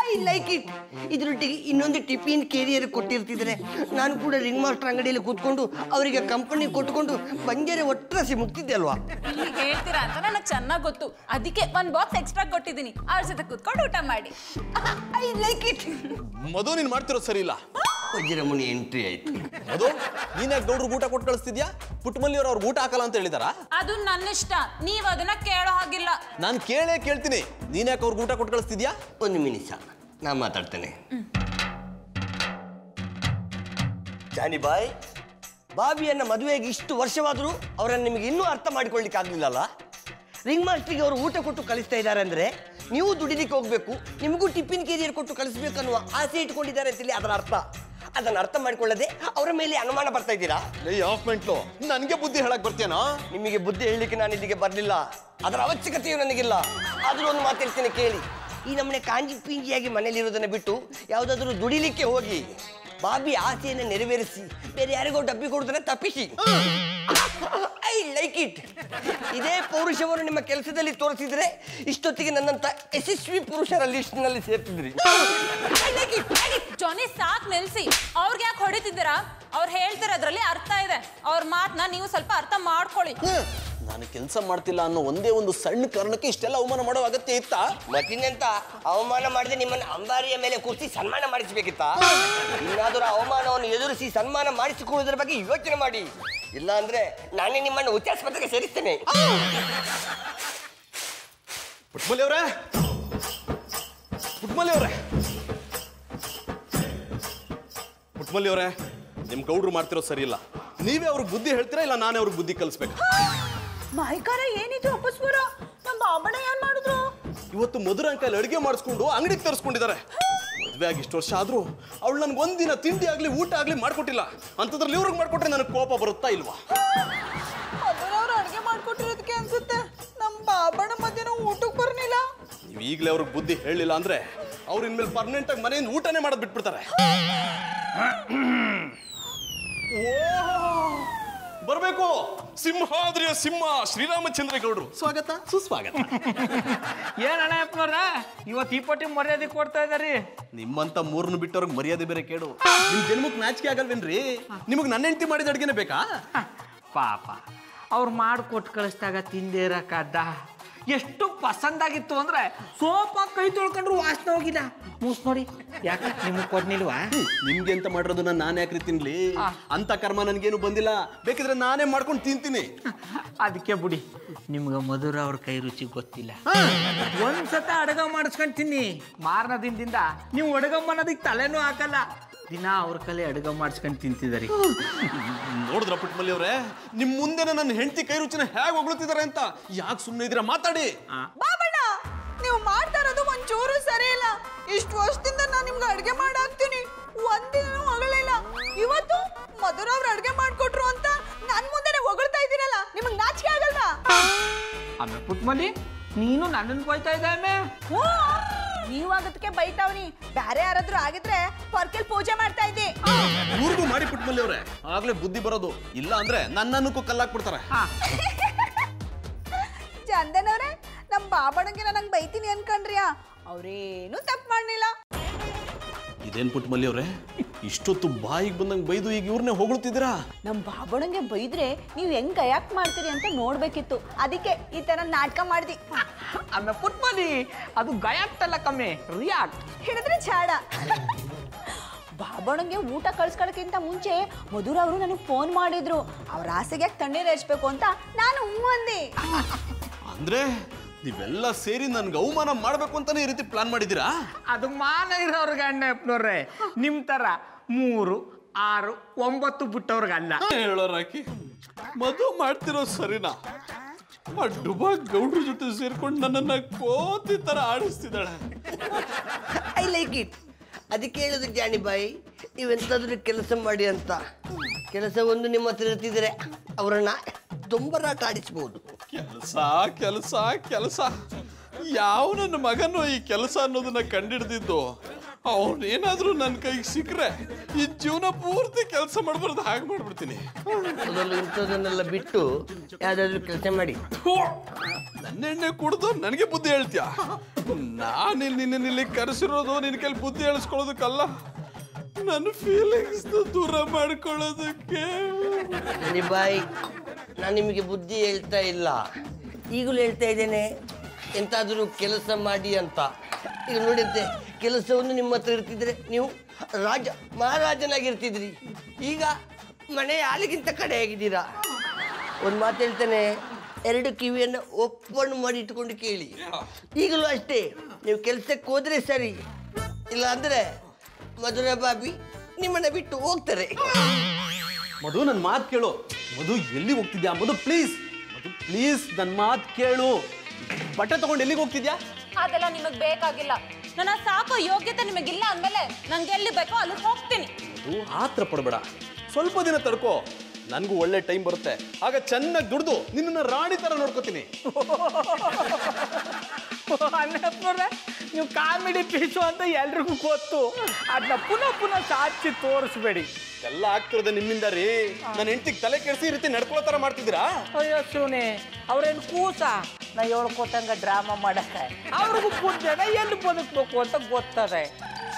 ಐ ಲೈಕ್ ಇಟ್ ಇದ್ರೊಟ್ಟಿಗೆ ಇನ್ನೊಂದು ಟಿಫಿನ್ ಕೇರಿಯರ್ ಕೊಟ್ಟಿರ್ತಿದ್ರೆ. ನಾನು ಕೂಡ ರಿಂಗ್ ಮಾಸ್ಟರ್ ಅಂಗಡಿಯಲ್ಲಿ ಕೂತ್ಕೊಂಡು ಅವರಿಗೆ ಕಂಪನಿ ಕೊಟ್ಕೊಂಡು ಬಂಜಾರೆ ಒಟ್ಟರಸಿ ಮುಗ್ತಿದ್ದೆ ಅಲ್ವಾ? ಹೇಳ್ತೀರಾ ಅಂತ ನನಗೆ ಚೆನ್ನಾಗಿ ಗೊತ್ತು. ಅದಕ್ಕೆ ಒಂದು ಬಾಕ್ಸ್ ಎಕ್ಸ್ಟ್ರಾ ಕೊಟ್ಟಿದ್ದೀನಿ ಅವ್ರ ಜೊತೆ ಕೂತ್ಕೊಂಡು ಊಟ ಮಾಡಿ. ಐ ಲೈಕ್ ಇಟ್ ಮಧು ನೀನ್ ಮಾಡ್ತಿರೋದು ಸರಿ ಇಲ್ಲ ವಜ್ರಮುನಿ ಎಂಟ್ರಿ ಆಯ್ತು. ಅದು? ನೀನ್ಯಾಕೆ ಗೌಡ್ರು ಊಟ ಕೊಟ್ಟು ಕಳಿಸ್ತಿದ್ಯಾ? ಪುಟ್ಟಮಲ್ಲಿಯವ್ರು ಅವ್ರು ಊಟ ಹಾಕಲ್ಲ ಅಂತ ಹೇಳಿದಾರ? ಅದು ನನ್ನ ಇಷ್ಟ ನೀವ್ ಅದನ್ನ ಕೇಳೋ ಹಾಗಿಲ್ಲ. ನಾನು ಕೇಳೇ ಕೇಳ್ತೀನಿ. ನೀನ್ ಯಾಕೆ ಅವ್ರಿಗೆ ಊಟ ಕೊಟ್ಟು ಕಳಿಸ್ತಿದ್ಯಾ? ಒಂದು ನಿಮಿಷ ನಾ ಮಾತಾಡ್ತೇನೆ. ಜಾನಿ ಬಾಯ್ ಬಾಬಿಯನ್ನ ಮದುವೆಗೆ ಇಷ್ಟು ವರ್ಷವಾದರೂ ಅವರನ್ನು ನಿಮಗೆ ಇನ್ನೂ ಅರ್ಥ ಮಾಡಿಕೊಳ್ಳಿಕ್ಕೆ ಆಗಲಿಲ್ಲಲ್ಲ ರಿಂಗ್ ಮಾಸ್ಟ್ರಿಗೆ ಅವರು ಊಟ ಕೊಟ್ಟು ಕಳಿಸ್ತಾ ಇದ್ದಾರೆ ಅಂದ್ರೆ ನೀವು ದುಡಿಲಿಕ್ಕೆ ಹೋಗ್ಬೇಕು ನಿಮಗೂ ಟಿಫಿನ್ ಕೇರಿಯರ್ ಕೊಟ್ಟು ಕಳಿಸ್ಬೇಕು ಅನ್ನುವ ಆಸೆ ಇಟ್ಕೊಂಡಿದ್ದಾರೆ ಅಂತೇಳಿ ಅದರ ಅರ್ಥ. ಅದನ್ನ ಅರ್ಥ ಮಾಡ್ಕೊಳ್ಳದೆ ಅವರ ಮೇಲೆ ಅನುಮಾನ ಬರ್ತಾ ಇದ್ದೀರಾ? ಲೇ ಆಫ್ ಮೆಂಟ್ಲು ನನಗೆ ಬುದ್ಧಿ ಹೇಳಕ್ ಬರ್ತೀಯನೋ? ನಿಮಗೆ ಬುದ್ಧಿ ಹೇಳಲಿಕ್ಕೆ ನಾನು ಇಲ್ಲಿಗೆ ಬರಲಿಲ್ಲ. ಅದರ ಅವಶ್ಯಕತೆಯೂ ನನಗಿಲ್ಲ. ಆದ್ರೂ ಒಂದು ಮಾತು ಹೇಳ್ತೇನೆ ಕೇಳಿ. ಈ ನಮ್ಮನೆ ಕಾಂಜಿ ಪಿಂಜಿಯಾಗಿ ಮನೇಲಿರೋದನ್ನ ಬಿಟ್ಟು ಯಾವುದಾದ್ರೂ ದುಡಿಲಿಕ್ಕೆ ಹೋಗಿ ಬಾಬಿ ಆಸೆಯನ್ನು ನೆರವೇರಿಸಿ ಬೇರೆ ಯಾರಿಗೋ ಡಬ್ಬಿ ಕೊಡುದನ್ನ ತಪ್ಪಿಸಿ. ಐ ಲೈಕ್ ಇಟ್ ಇದೇ ಪೌರುಷವನ್ನು ನಿಮ್ಮ ಕೆಲಸದಲ್ಲಿ ತೋರಿಸಿದ್ರೆ ಇಷ್ಟೊತ್ತಿಗೆ ನನ್ನಂತ ಯಶಸ್ವಿ ಪುರುಷರ ಲಿಸ್ಟ್ನಲ್ಲಿ ಸೇರ್ತಿದ್ರಿ. ಐ ಲೈಕ್ ಇಟ್ ಜಾನಿ ಸಾಕ್ ನಿಲ್ಸಿ. ಅವ್ರಿಗೆ ಯಾಕೆ ಹೊಡಿತಿದ್ದೀರಾ? ಅವ್ರು ಹೇಳ್ತಿರೋದ್ರಲ್ಲಿ ಅರ್ಥ ಇದೆ. ಅವ್ರ ಮಾತನ್ನ ನೀವು ಸ್ವಲ್ಪ ಅರ್ಥ ಮಾಡ್ಕೊಳ್ಳಿ. ನಾನು ಕೆಲಸ ಮಾಡ್ತಿಲ್ಲ ಅನ್ನೋ ಒಂದೇ ಒಂದು ಸಣ್ಣ ಕಾರಣಕ್ಕೆ ಇಷ್ಟೆಲ್ಲ ಅವಮಾನ ಮಾಡೋ ಅಗತ್ಯ ಇತ್ತಾ? ಮತ್ತಿನ್ನೆಂತ ಅವಮಾನ ಮಾಡಿದ್ರೆ ನಿಮ್ಮನ್ನ ಅಂಬಾರಿಯ ಮೇಲೆ ಕೂರಿಸಿ ಸನ್ಮಾನ ಮಾಡಿಸಬೇಕಿತ್ತ? ಇನ್ನಾದರೂ ಅವಮಾನವನ್ನು ಎದುರಿಸಿ ಸನ್ಮಾನ ಮಾಡಿಸಿಕೊಳ್ಳುವುದರ ಬಗ್ಗೆ ಯೋಚನೆ ಮಾಡಿ. ಇಲ್ಲ ಅಂದ್ರೆ ನಾನೇ ನಿಮ್ಮನ್ನು ಉಚ್ಚಾಸ್ಪತ್ರೆಗೆ ಸೇರಿಸ್ತೇನೆ. ಪುಟ್ಮಲಿ ಅವರೇ ಪುಟ್ಮಲಿ ಅವ್ರೆ ಪುಟ್ಮಲ್ಲಿ ಅವರೇ ನಿಮ್ ಗೌಡ್ರು ಮಾಡ್ತಿರೋ ಸರಿ ಇಲ್ಲ ನೀವೇ ಅವ್ರಿಗೆ ಬುದ್ಧಿ ಹೇಳ್ತೀರಾ ಇಲ್ಲ ನಾನೇ ಅವ್ರಿಗೆ ಬುದ್ಧಿ ಕಲಿಸ್ಬೇಕು? ಮಾಯ್ಕಾರ ಏನಿದು ಅಪಸ್ವರ ನಮ್ಮ ಬಾಬಣ್ಣ ಏನ್ ಮಾಡಿದ್ರು? ಇವತ್ತು ಮಧುರ ಅಂಕಲ್ ಅಡುಗೆ ಮಾಡಿಸ್ಕೊಂಡು ಅಂಗಡಿಗೆ ತರಿಸ್ಕೊಂಡಿದ್ದಾರೆ. ಮದುವೆ ಆಗಿ ಇಷ್ಟು ವರ್ಷ ಆದ್ರೂ ಅವಳು ನನ್ಗೆ ಒಂದಿನ ತಿಂಡಿ ಆಗ್ಲಿ ಊಟ ಆಗ್ಲಿ ಮಾಡ್ಕೊಟ್ಟಿಲ್ಲ. ಅಂಥದ್ರಲ್ಲಿ ಇವ್ರಿಗೆ ಮಾಡ್ಕೊಟ್ರೆ ನನಗೆ ಕೋಪ ಬರುತ್ತಾ ಇಲ್ವಾ? ಅವ್ರು ಅಡುಗೆ ಮಾಡ್ಕೊಟ್ಟಿರೋದಕ್ಕೆ ಅನ್ಸುತ್ತೆ. ನಮ್ಮ ಬಾಬಣ್ಣ ಮಧ್ಯಾಹ್ನ ಊಟಕ್ಕೆ ಬರ್ನಿಲ್ಲ ನೀವು ಈಗಲೇ ಅವ್ರಿಗೆ ಬುದ್ಧಿ ಹೇಳಿಲ್ಲ ಅಂದ್ರೆ ಅವ್ರು ಇನ್ಮೇಲೆ ಪರ್ಮನೆಂಟ್ ಆಗಿ ಮನೆಯಿಂದ ಊಟನೇ ಮಾಡೋದು ಬಿಟ್ಬಿಡ್ತಾರೆ. ಬರಬೇಕು. ಸಿಂಹಾದ್ರಿಯ ಸಿಂಹ ಶ್ರೀರಾಮಚಂದ್ರ ಗೌಡ್ರು ಸ್ವಾಗತ. ಸುಸ್ವಾಗತ. ಏನ್ ಅಣ್ಣಪ್ಪನವ್ರ ಇವತ್ತು ಈ ಪಟ್ಟಿ ಮರ್ಯಾದೆ ಕೊಡ್ತಾ ಇದಾರಿ? ನಿಮ್ಮಂತ ಮೂರ್ನ ಬಿಟ್ಟವ್ರಿಗೆ ಮರ್ಯಾದೆ ಬೇರೆ ಕೇಳು ನಿಮ್ ಜನ್ಮಕ್ ನಾಚಿಕೆ ಆಗಲ್ವೇನ್ರಿ? ನಿಮಗ್ ನನ್ನ ಹೆಂಡತಿ ಮಾಡಿದ ಅಡ್ಗೆನೆ ಬೇಕಾ? ಪಾಪ. ಅವ್ರು ಮಾಡಿಕೊಟ್ಟು ಕಳಿಸ್ದಾಗ ತಿಂದೇ ಇರಕ್ಕಾದ ಎಷ್ಟು ಪಸಂದಾಗಿತ್ತು ಅಂದ್ರೆ ಸೋಪ ಕೈ ತೊಳ್ಕೊಂಡ್ರು ವಾಸನೆ ಹೋಗಿಲ್ಲ ಮೂಸ್ ನೋಡಿ. ಯಾಕೆ? ನಿಮಗೆ ಕೊಡ್ನಿಲ್ವಾ? ನಿಮ್ಗೆ ಅಂತ ಮಾಡಿರೋದನ್ನ ನಾನು ಯಾಕೆ ಯಾಕ್ರಿ ತಿನ್ಲಿ? ಅಂತ ಕರ್ಮ ನನ್ಗೇನು ಬಂದಿಲ್ಲ. ಬೇಕಿದ್ರೆ ನಾನೇ ಮಾಡ್ಕೊಂಡು ತಿಂತೀನಿ. ಅದಕ್ಕೆ ಬಿಡಿ. ನಿಮ್ಗೆ ಮಧುರ ಅವ್ರ ಕೈ ರುಚಿ ಗೊತ್ತಿಲ್ಲ. ಒಂದ್ಸತ ಅಡಗ ಮಾಡಿಸ್ಕೊಂಡು ತಿನ್ನಿ. ಮಾರನ ದಿನದಿಂದ ನೀವು ಅಡಗಮ್ಮನದಕ್ಕೆ ತಲೆನೂ ಹಾಕಲ್ಲ. ದಿನ ಅವ್ರ ಕಲೆ ಅಡುಗೆ ಮಾಡಿಸ್ಕೊಂಡು ತಿಂತಿದ್ದಾರೆ ನೋಡಿದ್ರ ಪುಟ್ಮಲ್ಲಿ ಅವ್ರೆ? ನಿಮ್ ಮುಂದೆನೆ ನನ್ನ ಹೆಂಡತಿ ಕೈ ರುಚಿನ ಹೇಗೆ ಹೊಗಳುತ್ತಿದ್ದಾರೆ ಅಂತ. ಯಾಕೆ ಸುಮ್ಮನೆ ಇದ್ರೆ ಮಾತಾಡಿ. ಬಾಬಣ್ಣ ನೀವು ಮಾಡ್ತಾ ಇರೋದು ಒಂಚೂರು ಸರಿ ಇಲ್ಲ. ಇಷ್ಟು ವರ್ಷದಿಂದ ನಾನು ನಿಮ್ಗೆ ಅಡುಗೆ ಮಾಡಾಕ್ತೀನಿ ಒಂದಿನ ಹೊಗಳಿಲ್ಲ ಇವತ್ತು ಮಧುರ ಅವ್ರು ಅಡುಗೆ ಮಾಡ್ಕೊಟ್ರು ಅಂತ ನನ್ ಮುಂದೆನೆ ಹೊಗಳ್ತಾ ಇದ್ದೀರಲ್ಲ ನಿಮಗೆ ನಾಚಿಕೆ ಆಗಲ್ವಾ? ಆಮೇಲೆ ಪುಟ್ಮಲ್ಲಿ ನೀನು ನನ್ನನ್ನು ಕೊಯ್ತಾ ಇದ್ದಾಮೆ ನೀವಾಗದಕ್ಕೆ ಬೈತಾವ್ನಿ. ಬ್ಯಾರೆ ಯಾರಾದ್ರೂ ಆಗಿದ್ರೆ ಪರ್ಕೆಲ್ ಪೂಜೆ ಮಾಡ್ತಾ ಇದ್ದಿ. ಮಾಡಿ ಪುಟ್ಮಲ್ಲಿ ಅವ್ರೆ. ಆಗ್ಲೇ ಬುದ್ಧಿ ಬರೋದು. ಇಲ್ಲ ಅಂದ್ರೆ ನನ್ನನ್ನಕ್ಕೂ ಕಲ್ಲಾಕ್ಬಿಡ್ತಾರೆ ಚಂದನವ್ರೆ ನಮ್ ಬಾಬಣ್ಣಗೆ ನಂಗೆ ಬೈತೀನಿ ಅನ್ಕಂಡ್ರಿಯಾ? ಅವ್ರೇನು ತಪ್ಪು ಮಾಡ್ಲಿಲ್ಲ. ಇದೇನ್ ಪುಟ್ಮಲ್ಲಿ ಅವ್ರೆ? ಇಷ್ಟೊತ್ತು ಬಾಯಿಗೆ ಬಂದಂಗೆ ಬೈದು ಈಗ ಇವ್ರನ್ನೇ ಹೊಗಳ್ತಿದ್ದೀರಾ? ನಮ್ಮ ಬಾಬಣ್ಣಂಗೆ ಬೈದ್ರೆ ನೀವು ಹೆಂಗ್ ಗಯಾಕ್ ಮಾಡ್ತೀರಿ ಅಂತ ನೋಡ್ಬೇಕಿತ್ತು. ಅದಕ್ಕೆ ಈ ತರ ನಾಟಕ ಮಾಡ್ದಿ ಅಮ್ಮ ಫುಟ್ಬಾಲಿ ಅದು ಗಯಾಕ್ಟಲ್ಲ ಕಮ್ಮಿ. ರಿಯಾಕ್ಟ್ ಹಿಡಿದ್ರೆ ಚಾಡ ಬಾಬಣ್ಣಂಗೆ ಊಟ ಕಳ್ಸ್ಕೊಳಕ್ಕಿಂತ ಮುಂಚೆ ಮಧುರ ಅವರು ನನಗೆ ಫೋನ್ ಮಾಡಿದ್ರು. ಅವ್ರ ಆಸೆಗೆ ತಣ್ಣೀರು ಹಚ್ಬೇಕು ಅಂತ ನಾನು ಹ್ಞೂ ಅಂದೆ ಅಂದ್ರೆ ನೀವೆಲ್ಲ ಸೇರಿ ನನ್ಗೆ ಅವಮಾನ ಮಾಡ್ಬೇಕು ಅಂತಾನೆ ಈ ರೀತಿ ಪ್ಲಾನ್ ಮಾಡಿದ್ದೀರಾ? ಅದು ಮಾನ ಇರೋರ್ಗೆ ಅಣ್ಣಪ್ಪನವ್ರೆ ನಿಮ್ಮ ಥರ ಮೂರು ಆರು ಒಂಬತ್ತು ಬಿಟ್ಟವ್ರಿಗಲ್ಲ. ಹೇಳೋರಾಕಿ ಮದುವೆ ಮಾಡ್ತಿರೋ ಸರಿನಾ? ಆ ಡುಬಾ ಗೌಡ್ರ ಜೊತೆ ಸೇರ್ಕೊಂಡು ನನ್ನನ್ನ ಕೋತಿ ತರ ಆಡಿಸ್ತಿದ್ದಾಳೆ. ಐ ಲೈಕ್ ಇಟ್ ಅದಕ್ಕೆ ಹೇಳಿದ್ರು ಜಾನಿ ಬಾಯಿ ನೀವೆಂತಾದ್ರೂ ಕೆಲಸ ಮಾಡಿ ಅಂತ. ಕೆಲಸ ಒಂದು ನಿಮ್ಮ ಹತ್ರ ಇರ್ತಿದ್ರೆ ಅವರನ್ನ ದೊಂಬರಾಟ ಆಡಿಸ್ಬೋದು. ಕೆಲಸ ಕೆಲಸ ಕೆಲಸ. ಯಾವ ನನ್ನ ಮಗನು ಈ ಕೆಲಸ ಅನ್ನೋದನ್ನ ಕಂಡಿಡ್ದಿದ್ದು? ಅವನೇನಾದ್ರೂ ನನ್ನ ಕೈಗೆ ಸಿಕ್ಕರೆ ಈ ಜೀವನ ಪೂರ್ತಿ ಕೆಲಸ ಮಾಡಬಾರ್ದು ಹಾಗೆ ಮಾಡ್ಬಿಡ್ತೀನಿ. ಅದರಲ್ಲೂ ಇಂಥದನ್ನೆಲ್ಲ ಬಿಟ್ಟು ಯಾವ್ದಾದ್ರು ಕೆಲಸ ಮಾಡಿ. ನನ್ನ ಎಣ್ಣೆ ಕುಡ್ದು ನನಗೆ ಬುದ್ಧಿ ಹೇಳ್ತೀಯ? ನಾನು ನಿನ್ನ ಇಲ್ಲಿ ಕರೆಸಿರೋದು ನಿನ್ನ ಕೈಲಿ ಬುದ್ಧಿ ಹೇಳಿಸ್ಕೊಳ್ಳೋದಕ್ಕಲ್ಲ. ನನ್ನ ಫೀಲಿಂಗ್ಸ್ ದೂರ ಮಾಡ್ಕೊಳ್ಳೋದಕ್ಕೆ. ಬಾಯಿ. ನಾನು ನಿಮಗೆ ಬುದ್ಧಿ ಹೇಳ್ತಾ ಇಲ್ಲ. ಈಗಲೂ ಹೇಳ್ತಾ ಇದ್ದೇನೆ ಎಂತಾದರೂ ಕೆಲಸ ಮಾಡಿ ಅಂತ. ಈಗ ನೋಡಿದ್ದೆ, ಕೆಲಸವನ್ನು ನಿಮ್ಮ ಹತ್ರ ಇರ್ತಿದ್ರೆ ನೀವು ರಾಜ, ಮಹಾರಾಜನಾಗಿರ್ತಿದ್ರಿ. ಈಗ ಮನೆ ಹಾಲಿಗಿಂತ ಕಡೆ ಆಗಿದ್ದೀರಾ ಒಂದು ಮಾತು ಹೇಳ್ತೇನೆ, ಎರಡು ಕಿವಿಯನ್ನು ಓಪನ್ ಮಾಡಿ ಇಟ್ಕೊಂಡು ಕೇಳಿ. ಈಗಲೂ ಅಷ್ಟೇ, ನೀವು ಕೆಲಸಕ್ಕೆ ಹೋದರೆ ಸರಿ, ಇಲ್ಲ ಅಂದರೆ ಮಧುರ ಬಾಬಿ ನಿಮ್ಮನ್ನ ಬಿಟ್ಟು ಹೋಗ್ತಾರೆ. ಮಧು ನನ್ನ ಮಾತು ಕೇಳು. ಮಧು ಎಲ್ಲಿ ಹೋಗ್ತಿದ್ಯಾ? ಮಧು ಪ್ಲೀಸ್ ಮಧು ಪ್ಲೀಸ್ ನನ್ನ ಮಾತು ಕೇಳು. ಬಟ್ಟೆ ತಗೊಂಡು ಎಲ್ಲಿಗೆ ಹೋಗ್ತಿದ್ಯಾ? ಅದೆಲ್ಲ ನಿಮಗ್ ಬೇಕಾಗಿಲ್ಲ. ನನ್ನ ಸಾಕೋ ಯೋಗ್ಯತೆ ನಿಮಗಿಲ್ಲ ಅಂದ್ಮೇಲೆ ನಂಗೆ ಎಲ್ಲಿ ಬೇಕೋ ಅಲ್ಲಿ ಹೋಗ್ತೀನಿ. ಆತ್ರ ಪಡಬೇಡ. ಸ್ವಲ್ಪ ದಿನ ತಡ್ಕೋ ನನಗೂ ಒಳ್ಳೆ ಟೈಮ್ ಬರುತ್ತೆ. ಆಗ ಚೆನ್ನಾಗಿ ದುಡ್ದು ನಿನ್ನ ರಾಣಿ ತರ ನೋಡ್ಕೋತೀನಿ. ನೀವು ಕಾಮಿಡಿ ಪೀಸು ಅಂತ ಎಲ್ರಿಗೂ ಗೊತ್ತು. ಅದನ್ನ ಪುನಃ ಪುನಃ ಸಾಚಿ ತೋರಿಸ್ಬೇಡಿ. ಎಲ್ಲ ಆಗ್ತಿರೋದು ನಿಮ್ಮಿಂದ ರೀ. ನನ್ನ ಹೆಂಡತಿಗೆ ತಲೆ ಕೆಡಿಸಿ ಈ ರೀತಿ ನಡ್ಕೊಳ್ಳೋ ಥರ ಮಾಡ್ತಿದ್ದೀರಾ? ಅಯ್ಯೋ ಶಿವನೇ ಅವ್ರೇನು ಕೂಸ? ನಾ ಹೇಳ್ಕೊತಂಗ ಡ್ರಾಮಾ ಮಾಡಕ್ಕೆ. ಅವ್ರಿಗೂ ಪುಣ್ಯನ ಎಲ್ಲಿ ಬದುಕ್ಬೇಕು ಅಂತ ಗೊತ್ತದೆ.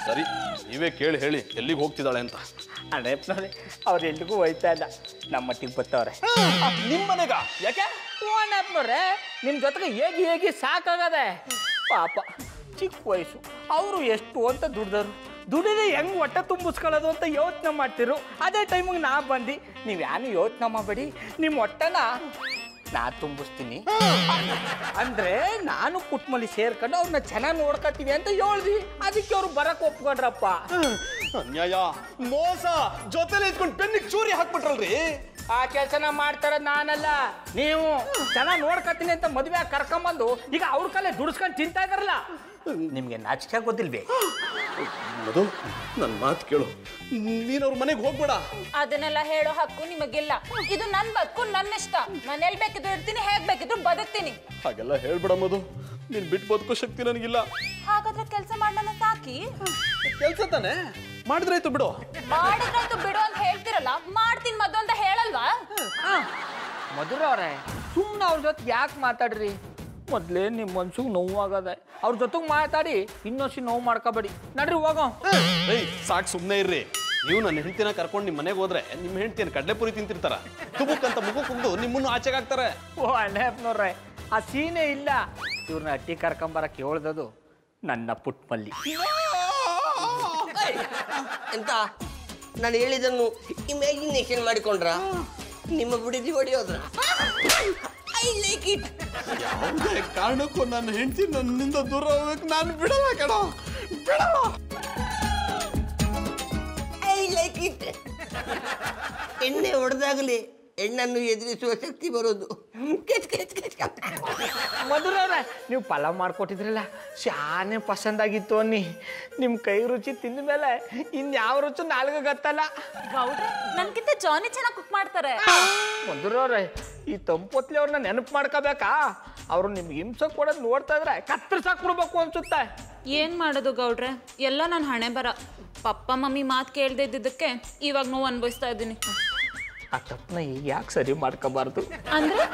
ಸರಿ ನೀವೇ ಕೇಳಿ ಹೇಳಿ ಎಲ್ಲಿಗೆ ಹೋಗ್ತಿದ್ದಾಳೆ ಅಂತ. ಅಣ್ಣಪ್ಪನವ್ರೆ ಅವ್ರು ಎಲ್ಲಿಗೂ ಹೋಯ್ತಾ ಇಲ್ಲ. ನಮ್ಮ ಮಟ್ಟಿಗೆ ಬರ್ತವ್ರೆ ನಿಮ್ಮ ಮನೆಗ? ಯಾಕೆ? ಅಣ್ಣಪ್ಪನವ್ರೆ ನಿಮ್ಮ ಜೊತೆಗೆ ಹೇಗೆ ಹೇಗೆ ಸಾಕಾಗದೆ. ಪಾಪ ಚಿಕ್ಕ ವಯಸ್ಸು. ಅವರು ಎಷ್ಟು ಅಂತ ದುಡ್ದರು ದುಡಿದು ಹೆಂಗೆ ಹೊಟ್ಟೆ ತುಂಬಿಸ್ಕೊಳ್ಳೋದು ಅಂತ ಯೋಚನೆ ಮಾಡ್ತಿರು ಅದೇ ಟೈಮಿಗೆ ನಾ ಬಂದು ನೀವು ಯಾರು ಯೋಚನೆ ಮಾಡಬೇಡಿ. ನಿಮ್ಮ ಹೊಟ್ಟೆನ ನಾ ತುಂಬಿಸ್ತೀನಿ. ಅಂದ್ರೆ ನಾನು ಕುಟ್ಮಲ್ಲಿ ಸೇರ್ಕೊಂಡು ಅವ್ರನ್ನ ಚೆನ್ನಾಗಿ ನೋಡ್ಕೊತೀವಿ ಅಂತ ಹೇಳ್ದಿ. ಅದಕ್ಕೆ ಅವ್ರು ಬರಕ್ ಒಪ್ಕೊಂಡ್ರಪ್ಪ. ಅನ್ಯಾಯ ಮೋಸ ಜೊತೆಲೆ ಇದ್ಕೊಂಡು ಬೆನ್ನಿಗೆ ಚೂರಿ ಹಾಕ್ಬಿಟ್ರಲ್ರಿ. ಆ ಕೆಲಸನ ಮಾಡ್ತಾರ ನಾನಲ್ಲ. ನೀವು ಚೆನ್ನಾಗಿ ನೋಡ್ಕೊತೀನಿ ಅಂತ ಮದುವೆ ಕರ್ಕೊಂಬಂದು ಈಗ ಅವ್ರ ಕಲೆ ದುಡಿಸ್ಕೊಂಡು ತಿಂತಾ ಇದಾರಲ್ಲ. ನಿಮ್ಗೆ ನಾಚಿಕೆ ಗೊತ್ತಿಲ್ವೇ ಮಧು ನನ್ನ ಮಾತು ಕೇಳು. ನೀನ್ ಅವ್ರ ಮನೆಗೆ ಹೋಗ್ಬೇಡ. ಅದನ್ನೆಲ್ಲ ಹೇಳೋ ಹಕ್ಕು ನಿಮಗಿಲ್ಲ. ಇದು ನನ್ ಬದುಕು ನನ್ನ ಇಷ್ಟ ಮನೇಲಿ ಎಲ್ ಬೇಕಿದ್ರು ಇರ್ತೀನಿ ಹೇಗ್ ಬೇಕಿದ್ರು ಬದುಕ್ತೀನಿ. ಹಾಗೆಲ್ಲ ಹೇಳ್ಬಿಡಮ್ಮದು ನೀನ್ ಬಿಟ್ಟು ಬದುಕೋ ಶಕ್ತಿ ನನಗಿಲ್ಲ. ಹಾಗಾದ್ರೆ ಕೆಲಸ ಮಾಡೋಣ ಸಾಕಿ? ಕೆಲಸ ತಾನೆ? ಮಾಡಿದ್ರಾಯ್ತು ಬಿಡು. ಮಾಡಿದ್ರಾಯ್ತು ಬಿಡು ಅಂತ ಹೇಳ್ತಿರಲ್ಲ ಮಾಡ್ತೀನಿ ಮದ್ದು ಅಂತ ಹೇಳಲ್ವಾ? ಮಧುರ ಅವ್ರೆ ಸುಮ್ಮನೆ ಅವ್ರ ಜೊತೆ ಯಾಕೆ ಮಾತಾಡ್ರಿ? ಮೊದ್ಲೇ ನಿಮ್ಮ ಮನ್ಸಿಗೆ ನೋವಾಗದೆ. ಅವ್ರ ಜೊತೆಗೆ ಮಾತಾಡಿ ಇನ್ನೊಸಿ ನೋವು ಮಾಡ್ಕೋಬೇಡಿ. ನಡ್ರಿ ಹೋಗೋ. ಏಯ್ ಸಾಕು ಸುಮ್ಮನೆ ಇರ್ರಿ. ನೀವು ನನ್ನ ಹೆಂಡತಿನ ಕರ್ಕೊಂಡು ನಿಮ್ಮ ಮನೆಗೆ ಹೋದ್ರೆ ನಿಮ್ಮ ಹೆಂಡತಿನ ಕಡಲೆಪುರಿ ತಿಂತಿರ್ತಾರ. ತುಬುಕ್ ಅಂತ ಮುಗು ಕುಂದು ನಿಮ್ಮನ್ನು ಆಚೆಗೆ ಹಾಕ್ತಾರೆ. ಓ ಅಣ್ಣಪ್ಪನವ್ರೆ ಆ ಸೀನೆ ಇಲ್ಲ. ಇವ್ರನ್ನ ಅಟ್ಟಿ ಕರ್ಕೊಂಬರಕ್ಕೆ ಹೇಳ್ದದು ನನ್ನ ಪುಟ್ಮಲ್ಲಿ. ಎಂತ? ನಾನು ಹೇಳಿದನ್ನು ಇಮ್ಯಾಜಿನೇಷನ್ ಮಾಡಿಕೊಂಡ್ರ? ನಿಮ್ಮ ಬಿಡಿದಿ ಹೊಡೆಯೋದ್ರ? I like it. ಯಾವುದೇ ಕಾರಣಕ್ಕೂ ನನ್ನ ಹೆಂಡತಿ ನನ್ನಿಂದ ದೂರ ಹೋಗಕ್ಕೆ ನಾನು ಬಿಡಲ್ಲ ಕಣ. ಬಿಡಲ್ಲ. ಲೈಕ್ ಇಟ್ ಎಣ್ಣೆ ಹೊಡೆದಾಗಲೇ ಹೆಣ್ಣನ್ನು ಎದುರಿಸುವ ಶಕ್ತಿ ಬರೋದು. ಕೆಚ್ ಕೆಚ್ ಕೆಚ್ ಕೆಚ್. ನೀವು ಪಲಾವ್ ಮಾಡ್ಕೊಟ್ಟಿದ್ರಲ್ಲ ಶಾನೆ ಪಸಂದಾಗಿತ್ತು ಅನ್ನಿ. ನಿಮ್ಮ ಕೈ ರುಚಿ ತಿಂದ ಮೇಲೆ ಇನ್ಯಾವ ರುಚಿ ನಾಲ್ಕು ಗತ್ತಲ್ಲ. ಗೌಡ್ರೆ ನನ್ಗಿಂತ ಜಾನಿ ಚೆನ್ನಾಗಿ ಕುಕ್ ಮಾಡ್ತಾರೆ. ಮಧುರವ್ರೆ ಈ ತಂಪೊತ್ಲಿ ಅವ್ರನ್ನ ನೆನಪು ಮಾಡ್ಕೋಬೇಕಾ? ಅವ್ರು ನಿಮ್ಗೆ ಹಿಂಸೆ ಕೊಡೋದು ನೋಡ್ತಾ ಇದ್ರೆ ಕತ್ತರಿಸಾಕ್ ಬಿಡ್ಬೇಕು ಅನ್ಸುತ್ತೆ. ಏನ್ ಮಾಡೋದು ಗೌಡ್ರೆ? ಎಲ್ಲ ನನ್ನ ಹಣೆ ಬರ. ಪಪ್ಪ ಮಮ್ಮಿ ಮಾತು ಕೇಳ್ದೆ ಇದ್ದಿದ್ದಕ್ಕೆ ಇವಾಗ ನೋವು ಅನ್ಭವಿಸ್ತಾ ಇದ್ದೀನಿ. ಆ ತಪ್ಪನ ಈಗ ಯಾಕೆ ಸರಿ ಮಾಡ್ಕೋಬಾರ್ದು? ಅಂದ್ರೆ?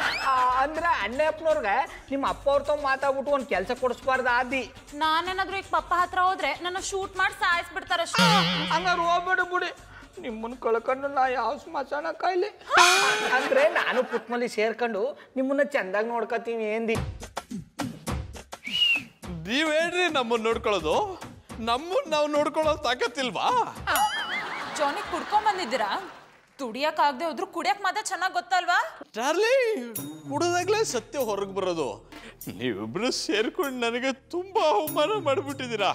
ಅಂದ್ರೆ ಅಣ್ಣಪ್ಪನವ್ರಿಗೆ ನಿಮ್ಮ ಅಪ್ಪ ಅವ್ರ ತಮ್ಮ ಮಾತಾಡ್ಬಿಟ್ಟು ಒಂದು ಕೆಲಸ ಕೊಡಿಸ್ಬಾರ್ದು ಆದಿ. ನಾನೇನಾದ್ರೂ ಈಗ ಪಪ್ಪ ಹತ್ರ ಹೋದ್ರೆ ನನ್ನ ಶೂಟ್ ಮಾಡಿ ಸಾಯಿಸ್ಬಿಡ್ತಾರ ಅಷ್ಟೇ. ಹಂಗಾರು ಹೋಗ್ಬಿಡು ಬಿಡಿ. ನಿಮ್ಮನ್ನ ಕಳ್ಕೊಂಡು ನಾ ಯಾವ ಸ್ಮಶಾನ ಕಾಯ್ಲಿ? ಅಂದ್ರೆ ನಾನು ಪುಟ್ಮಲ್ಲಿ ಸೇರ್ಕೊಂಡು ನಿಮ್ಮನ್ನ ಚಂದಾಗಿ ನೋಡ್ಕೋತೀನಿ ಏಂದಿ ನೀವೇನ್ರಿ ಹೇಳ್ರಿ ನಮ್ಮನ್ನ ನೋಡ್ಕೊಳ್ಳೋದು. ನಮ್ಮನ್ನ ನಾವು ನೋಡ್ಕೊಳ್ಳೋ ತಾಕತ್ತಿಲ್ವಾ? ಜಾನಿ ಕುಡ್ಕೊಂಡ್ ಬಂದಿದ್ದೀರಾ? ದುಡಿಯಕ್ಕಾಗದೆ ಹೋದ್ರು ಕುಡಿಯಕ್ ಮಾತ್ರ ಚೆನ್ನಾಗಿ ಗೊತ್ತಲ್ವಾ? ಚಾರ್ಲಿ ಕುಡಿದಾಗ್ಲೇ ಸತ್ಯ ಹೊರಗೆ ಬರೋದು. ನೀವಿಬ್ರು ಸೇರ್ಕೊಂಡು ನನಗೆ ತುಂಬಾ ಅವಮಾನ ಮಾಡ್ಬಿಟ್ಟಿದ್ದೀರಾ?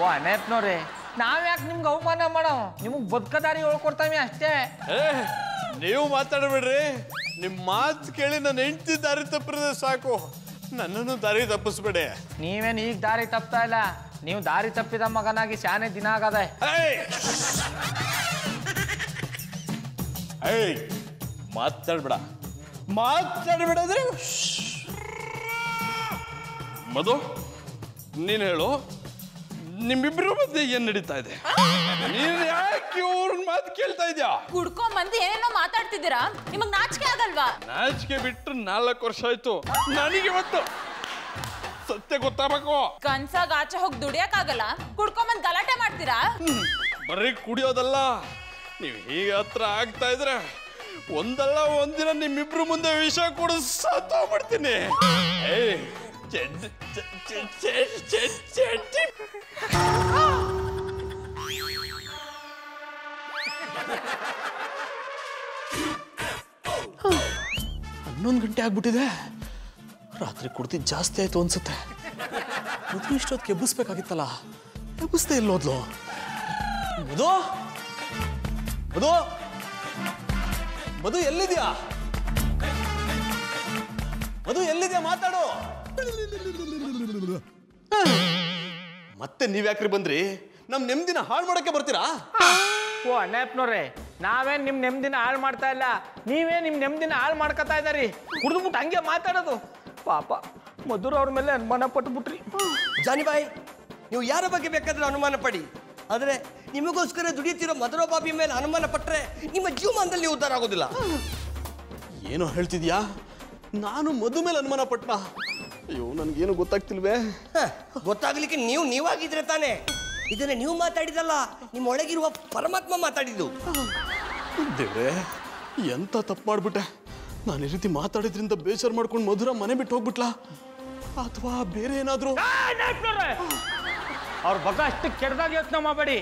ಓ ಅಣ್ಣಪ್ಪನವ್ರೆ ನಾವ್ ಯಾಕೆ ನಿಮ್ಗೆ ಅವಮಾನ ಮಾಡೋ? ನಿಮಗೆ ಬದುಕದಾರಿ ಹೇಳ್ಕೊಡ್ತಾವೆ ಅಷ್ಟೇ. ಏ ನೀವು ಮಾತಾಡಬೇಡ್ರಿ. ನಿಮ್ಮ ಮಾತು ಕೇಳಿ ನನ್ನ ಹೆಂಡತಿ ದಾರಿ ತಪ್ಪಿದ್ರೆ ಸಾಕು. ನನ್ನನ್ನು ದಾರಿ ತಪ್ಪಿಸ್ಬೇಡಿ. ನೀವೇನು ಈಗ ದಾರಿ ತಪ್ತಾ ಇಲ್ಲ? ನೀವು ದಾರಿ ತಪ್ಪಿದ ಮಗನಾಗಿ ಶಾನೆ ದಿನ ಆಗದೆ. ಏಯ್! ಮಾತಾಡ್ಬಿಡದ್ರೆ ಮಾತಾಡ್ಬೇಡ. ಮಾತಾಡ್ಬೇಡ ಅಂದ್ರೆ ಮಧು ನೀನ್ ಹೇಳು ನಿಮ್ಮಿಬ್ರ ಮಧ್ಯೆ ಏನ್ ನಡೀತಾ ಇದೆ? ನೀನ್ ಯಾಕೆ ಇವ್ರ ಮಾತು ಕೇಳ್ತಾ ಇದ್ಯಾ? ಕುಡ್ಕೊಂಡ್ ಬಂದು ಏನೇನೋ ಮಾತಾಡ್ತಿದ್ದೀರಾ? ನಿಮಗ್ ನಾಚಿಕೆ ಆಗಲ್ವಾ? ನಾಚಿಕೆ ಬಿಟ್ಟು ನಾಲ್ಕು ವರ್ಷ ಆಯ್ತು. ನನಗೆ ಇವತ್ತು ಸತ್ಯ ಗೊತ್ತಾಗಬೇಕು. ಕನ್ಸಾಗ ಆಚೆ ಹೋಗಿ ದುಡಿಯಕ್ಕಾಗಲ್ಲ ಕುಡ್ಕೊಂಬಂದ್ ಗಲಾಟೆ ಮಾಡ್ತೀರಾ? ಬರೀ ಕುಡಿಯೋದಲ್ಲ ನೀವು ಹೀಗೆ ಹತ್ರ ಆಗ್ತಾ ಇದ್ರೆ ಒಂದಲ್ಲ ಒಂದಿನ ನಿಮ್ಮಿಬ್ರು ಮುಂದೆ ವಿಷ ಕೂಡ ಸತ್ತೋಗ್ಬಿಡ್ತೀನಿ ಹನ್ನೊಂದು ಗಂಟೆ ಆಗ್ಬಿಟ್ಟಿದೆ. ರಾತ್ರಿ ಕುಡ್ತಿದ್ದು ಜಾಸ್ತಿ ಆಯ್ತು ಅನ್ಸುತ್ತೆ. ಮದುವೆ ಇಷ್ಟೊತ್ತಿಗೆ ಎಬ್ಬಿಸ್ಬೇಕಾಗಿತ್ತಲ್ಲ ಇಲ್ಲ ಇಲ್ಲೋದ್ಲು ಮಧು? ಮಧು? ಮಧು ಎಲ್ಲಿದ್ಯಾ? ಮಧು ಎಲ್ಲಿದ್ಯಾ? ಮಾತಾಡು. ಮತ್ತೆ ನೀವ್ಯಾಕ್ರಿ ಬಂದ್ರಿ? ನಮ್ ನೆಮ್ಮದಿನ ಹಾಳು ಮಾಡಕ್ಕೆ ಬರ್ತೀರಾ? ಓ ಅಣ್ಣಪ್ಪನವ್ರೆ ನಾವೇನ್ ನಿಮ್ ನೆಮ್ಮದಿನ ಹಾಳು ಮಾಡ್ತಾ ಇಲ್ಲ? ನೀವೇ ನಿಮ್ ನೆಮ್ಮದಿನ ಹಾಳು ಮಾಡ್ಕೊತಾ ಇದ್ದಾರಿ? ಕುಡಿದ್ಬಿಟ್ಟು ಹಂಗೆ ಮಾತಾಡೋದು. ಪಾಪ. ಮಧುರ ಅವ್ರ ಮೇಲೆ ಅನುಮಾನ ಪಟ್ಬಿಟ್ರಿ. ಜಾನಿಬಾಯಿ ನೀವು ಯಾರ ಬಗ್ಗೆ ಬೇಕಾದ್ರೆ ಅನುಮಾನ ಪಡಿ. ಆದರೆ ನಿಮಗೋಸ್ಕರ ದುಡಿಯುತ್ತಿರೋ ಮಧುರ ಬಾಬಿ ಮೇಲೆ ಅನುಮಾನ ಪಟ್ಟರೆ ನಿಮ್ಮ ಜೀವಮಾನದಲ್ಲಿ ಉದ್ಧಾರ ಆಗೋದಿಲ್ಲ. ಏನೋ ಹೇಳ್ತಿದ್ಯಾ? ನಾನು ಮಧು ಮೇಲೆ ಅನುಮಾನ ಪಟ್ಟ ಅಯ್ಯೋ ನನ್ಗೇನು ಗೊತ್ತಾಗ್ತಿಲ್ವೇ? ಗೊತ್ತಾಗ್ಲಿಕ್ಕೆ ನೀವು ನೀವಾಗಿದ್ರೆ ತಾನೇ. ಇದನ್ನ ನೀವು ಮಾತಾಡಿದಲ್ಲ ನಿಮ್ಮ ಒಳಗಿರುವ ಪರಮಾತ್ಮ ಮಾತಾಡಿದ್ದು. ದೇವ್ರೆ ಎಂತ ತಪ್ಪು ಮಾಡ್ಬಿಟ್ಟೆ? ನಾನು ಈ ರೀತಿ ಮಾತಾಡಿದ್ರಿಂದ ಬೇಜಾರು ಮಾಡ್ಕೊಂಡು ಮಧುರ ಮನೆ ಬಿಟ್ಟು ಹೋಗ್ಬಿಟ್ಲಾ? ಅಥವಾ ಬೇರೆ ಏನಾದ್ರೂ ಅವ್ರ ಬಗ್ಗೆ ಅಷ್ಟು ಕೆಡ್ದಾಗ ಯೋಚನೆ ಮಾಡಬೇಡಿ.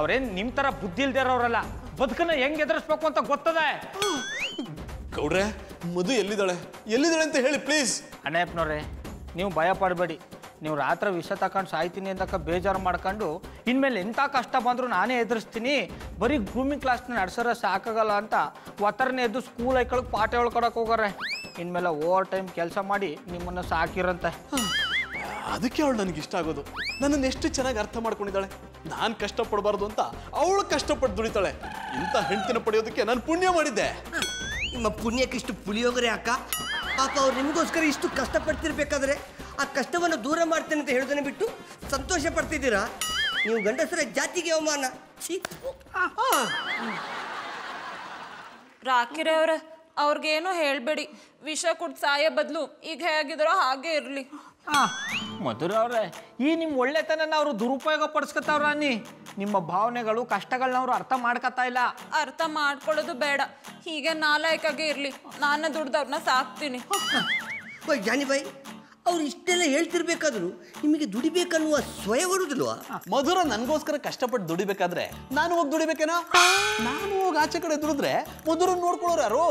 ಅವ್ರೇನ್ ನಿಮ್ ತರ ಬುದ್ಧಿ ಇಲ್ದೇ ಇರೋರಲ್ಲ ಬದುಕನ್ನ ಹೆಂಗ್ ಎದುರಿಸ್ಬೇಕು ಅಂತ ಗೊತ್ತದೆ? ಗೌಡ್ರೆ ಮದು ಎಲ್ಲಿದ್ದಾಳೆ? ಎಲ್ಲಿದ್ದಾಳೆ ಅಂತ ಹೇಳಿ ಪ್ಲೀಸ್! ಅಣ್ಣಪ್ಪನವ್ರೆ ನೀವು ಭಯ ಪಡಬೇಡಿ. ನೀವು ರಾತ್ರಿ ವಿಷ ತಕೊಂಡು ಸಾಯ್ತೀನಿ ಅಂತಕ್ಕ ಬೇಜಾರು ಮಾಡ್ಕೊಂಡು ಇನ್ಮೇಲೆ ಎಂಥ ಕಷ್ಟ ಬಂದರೂ ನಾನೇ ಎದುರಿಸ್ತೀನಿ. ಬರೀ ಗ್ರೂಮಿಂಗ್ ಕ್ಲಾಸ್ನ ನಡೆಸೋರ ಸಾಕಾಗಲ್ಲ ಅಂತ ಒತ್ತರನೇ ಎದ್ದು ಸ್ಕೂಲ್ ಐಕಳಕ್ಕೆ ಪಾಠ ಹೇಳ್ಕೊಡಕ್ಕೆ ಹೋಗಾರೆ ಇನ್ಮೇಲೆ ಓವರ್ ಟೈಮ್ ಕೆಲಸ ಮಾಡಿ ನಿಮ್ಮನ್ನು ಸಾಕಿರಂತೆ. ಅದಕ್ಕೆ ಅವಳು ನನಗೆ ಇಷ್ಟ ಆಗೋದು. ನನ್ನನ್ನು ಎಷ್ಟು ಚೆನ್ನಾಗಿ ಅರ್ಥ ಮಾಡ್ಕೊಂಡಿದ್ದಾಳೆ. ನಾನು ಕಷ್ಟಪಡಬಾರ್ದು ಅಂತ ಅವಳು ಕಷ್ಟಪಟ್ಟು ದುಡಿತಾಳೆ. ಇಂಥ ಹೆಂಡತಿನ ಪಡೆಯೋದಕ್ಕೆ ನಾನು ಪುಣ್ಯ ಮಾಡಿದ್ದೆ. ನಿಮ್ಮ ಪುಣ್ಯಕ್ಕೆ ಇಷ್ಟು ಪುಳಿಯೋಗರೆ ಅಕ್ಕ? ಪಾಪ ಅವ್ರು ನಿಮಗೋಸ್ಕರ ಇಷ್ಟು ಕಷ್ಟಪಡ್ತಿರ್ಬೇಕಾದ್ರೆ ಆ ಕಷ್ಟವನ್ನು ದೂರ ಮಾಡ್ತೇನೆ ಅಂತ ಹೇಳೋದನ್ನು ಬಿಟ್ಟು ಸಂತೋಷ ಪಡ್ತಿದ್ದೀರಾ? ನೀವು ಗಂಡಸರ ಜಾತಿಗೆ ಅವಮಾನ. ಅವ್ರೆ ಅವ್ರಿಗೇನು ಹೇಳ್ಬೇಡಿ. ವಿಷ ಕುಡ್ ಸಾಯೋ ಬದಲು ಈಗ ಹೇಗಿದಾರೋ ಹಾಗೆ ಇರಲಿ. ಮಧುರ ಅವ್ರೆ ಈ ನಿಮ್ಮ ಒಳ್ಳೆತನ ಅವರು ದುರುಪಯೋಗ ಪಡಿಸ್ಕೊತಾವ್ರ ನೀ ನಿಮ್ಮ ಭಾವನೆಗಳು ಕಷ್ಟಗಳನ್ನ ಅವರು ಅರ್ಥ ಮಾಡ್ಕೊತಾ ಇಲ್ಲ. ಅರ್ಥ ಮಾಡ್ಕೊಳ್ಳೋದು ಬೇಡ. ಹೀಗೆ ನಾಲಾಯಕಾಗೆ ಇರಲಿ. ನಾನು ದುಡ್ದವ್ರನ್ನ ಸಾಕ್ತೀನಿ. ಜಾನಿ ಅವ್ರು ಇಷ್ಟೆಲ್ಲ ಹೇಳ್ತಿರ್ಬೇಕಾದ್ರು ನಿಮಗೆ ದುಡಿಬೇಕನ್ನುವ ಸ್ವಯ ಬರುದಿಲ್ವಾ? ಮಧುರ ನನಗೋಸ್ಕರ ಕಷ್ಟಪಟ್ಟು ದುಡಿಬೇಕಾದ್ರೆ ನಾನು ಹೋಗಿ ದುಡಿಬೇಕೇನೋ? ನಾನು ಹೋಗಿ ಆಚೆ ಕಡೆ ದುಡಿದ್ರೆ ಮಧುರ ನೋಡ್ಕೊಳ್ಳೋರು ಯಾರು?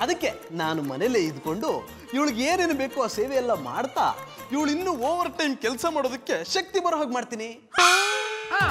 ಅದಕ್ಕೆ ನಾನು ಮನೇಲೇ ಇದ್ಕೊಂಡು ಇವಳಿಗೆ ಏನೇನು ಬೇಕೋ ಆ ಸೇವೆ ಎಲ್ಲ ಮಾಡ್ತಾ ಇವಳು ಇನ್ನೂ ಓವರ್ ಟೈಮ್ ಕೆಲಸ ಮಾಡೋದಕ್ಕೆ ಶಕ್ತಿ ಬರೋ ಹಾಗೆ ಮಾಡ್ತೀನಿ. ಹಾ.